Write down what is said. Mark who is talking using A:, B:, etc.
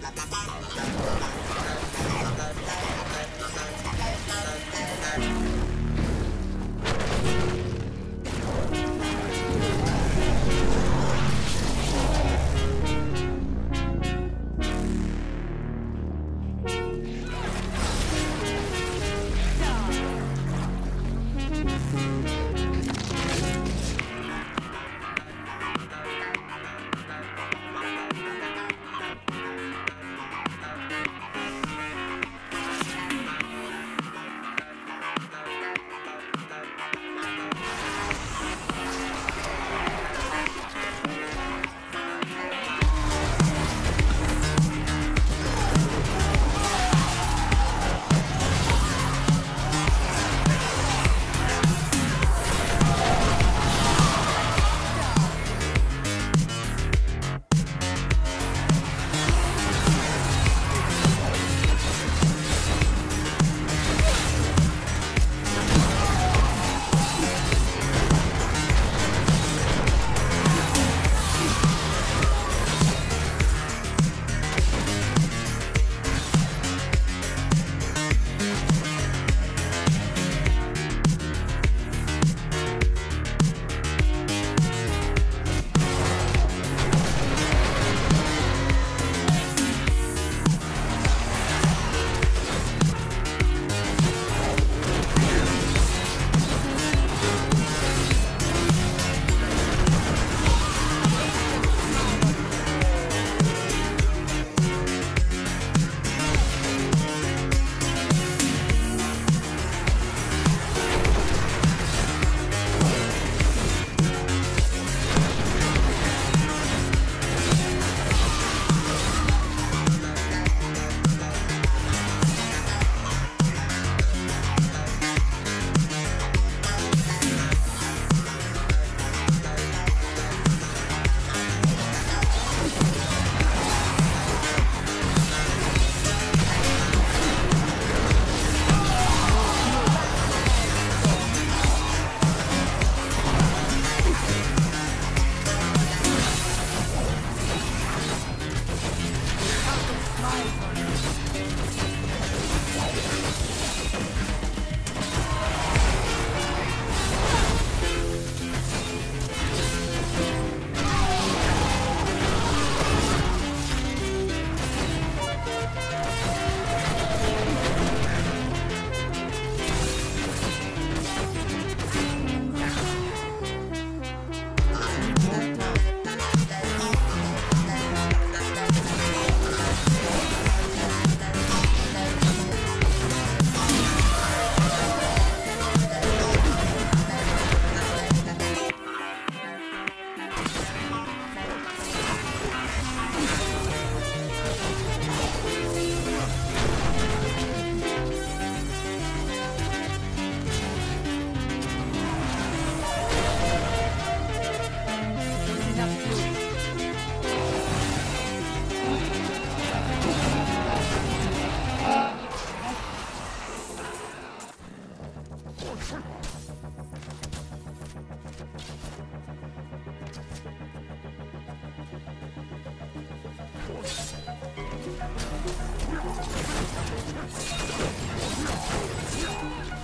A: 来，拜拜。Thank you.